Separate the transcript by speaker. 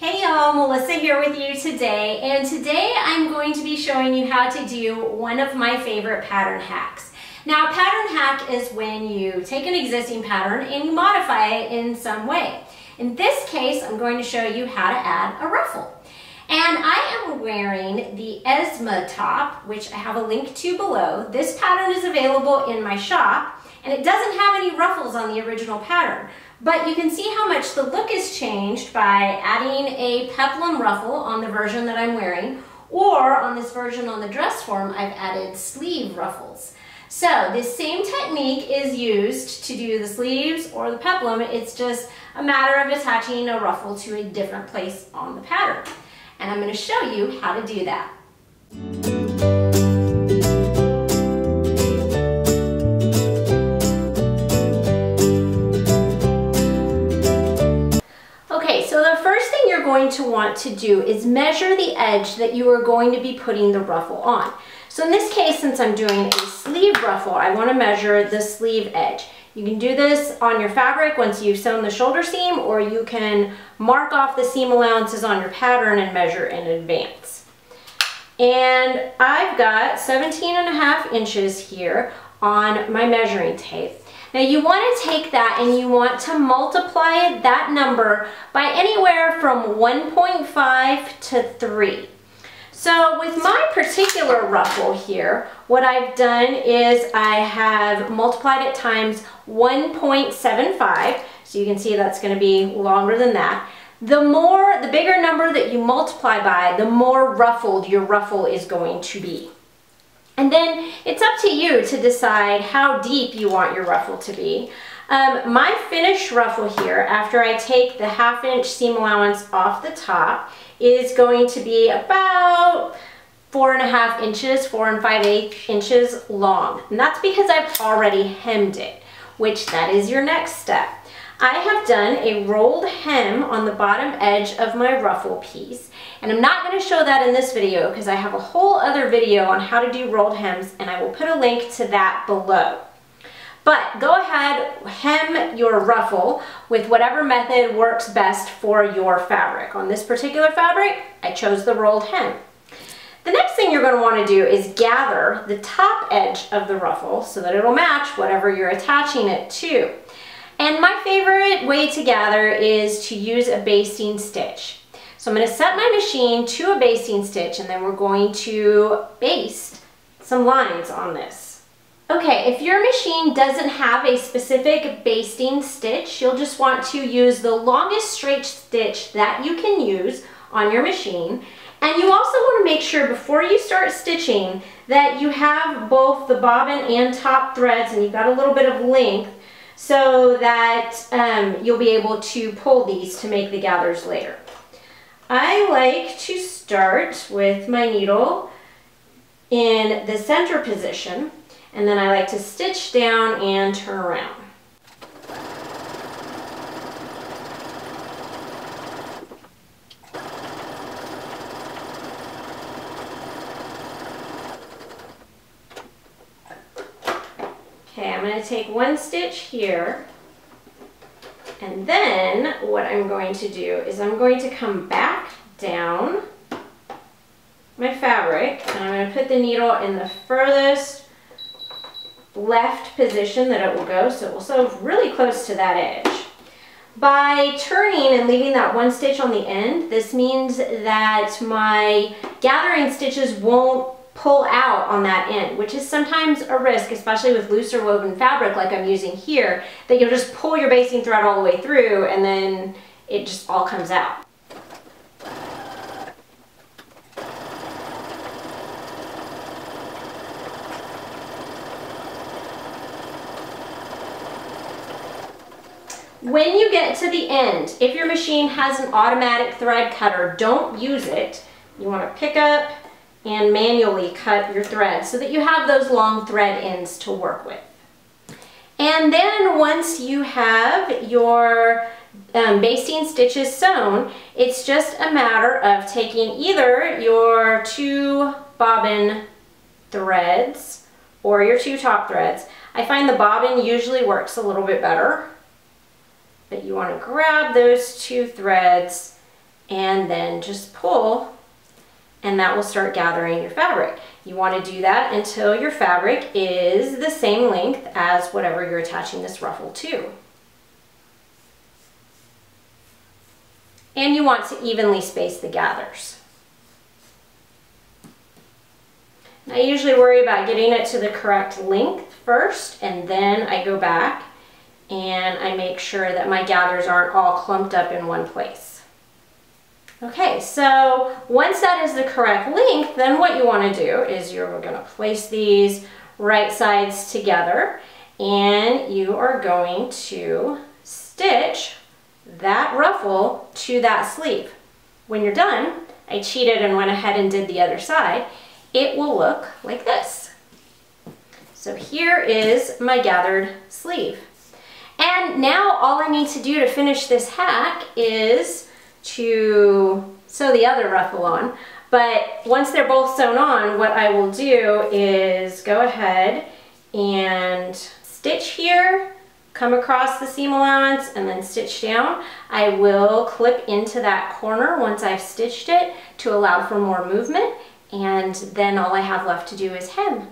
Speaker 1: Hey y'all, Melissa here with you today, and today I'm going to be showing you how to do one of my favorite pattern hacks. Now, pattern hack is when you take an existing pattern and you modify it in some way. In this case, I'm going to show you how to add a ruffle. And I am wearing the Esma top, which I have a link to below. This pattern is available in my shop, and it doesn't have any ruffles on the original pattern. But you can see how much the look is changed by adding a peplum ruffle on the version that I'm wearing, or on this version on the dress form, I've added sleeve ruffles. So this same technique is used to do the sleeves or the peplum. It's just a matter of attaching a ruffle to a different place on the pattern. And I'm going to show you how to do that. Want to do is measure the edge that you are going to be putting the ruffle on. So in this case, since I'm doing a sleeve ruffle, I want to measure the sleeve edge. You can do this on your fabric once you've sewn the shoulder seam, or you can mark off the seam allowances on your pattern and measure in advance. And I've got 17 and a half inches here on my measuring tape. Now you want to take that and you want to multiply that number by anywhere from 1.5 to 3. So with my particular ruffle here, what I've done is I have multiplied it times 1.75. So you can see that's going to be longer than that. The more, the bigger number that you multiply by, the more ruffled your ruffle is going to be. And then it's up to you to decide how deep you want your ruffle to be. Um, my finished ruffle here, after I take the half inch seam allowance off the top, is going to be about four and a half inches, four and five eighths inches long. And that's because I've already hemmed it, which that is your next step. I have done a rolled hem on the bottom edge of my ruffle piece. And I'm not going to show that in this video because I have a whole other video on how to do rolled hems and I will put a link to that below. But go ahead, hem your ruffle with whatever method works best for your fabric. On this particular fabric, I chose the rolled hem. The next thing you're going to want to do is gather the top edge of the ruffle so that it'll match whatever you're attaching it to. And my favorite way to gather is to use a basting stitch. So I'm going to set my machine to a basting stitch and then we're going to baste some lines on this. Okay, if your machine doesn't have a specific basting stitch, you'll just want to use the longest straight stitch that you can use on your machine. And you also want to make sure before you start stitching that you have both the bobbin and top threads and you've got a little bit of length so that um, you'll be able to pull these to make the gathers later. I like to start with my needle in the center position and then I like to stitch down and turn around. Okay, I'm going to take one stitch here and then what I'm going to do is I'm going to come back down my fabric and I'm going to put the needle in the furthest left position that it will go, so it will sew really close to that edge. By turning and leaving that one stitch on the end, this means that my gathering stitches won't pull out on that end, which is sometimes a risk, especially with looser woven fabric like I'm using here, that you'll just pull your basting thread all the way through and then it just all comes out. When you get to the end, if your machine has an automatic thread cutter, don't use it. You want to pick up and manually cut your thread so that you have those long thread ends to work with. And then once you have your um, basting stitches sewn, it's just a matter of taking either your two bobbin threads or your two top threads. I find the bobbin usually works a little bit better but you want to grab those two threads and then just pull and that will start gathering your fabric. You want to do that until your fabric is the same length as whatever you're attaching this ruffle to. And you want to evenly space the gathers. I usually worry about getting it to the correct length first and then I go back and I make sure that my gathers aren't all clumped up in one place. Okay, so once that is the correct length, then what you want to do is you're going to place these right sides together and you are going to stitch that ruffle to that sleeve. When you're done, I cheated and went ahead and did the other side, it will look like this. So here is my gathered sleeve. And now all I need to do to finish this hack is to sew the other ruffle on. But once they're both sewn on, what I will do is go ahead and stitch here, come across the seam allowance, and then stitch down. I will clip into that corner once I've stitched it to allow for more movement. And then all I have left to do is hem.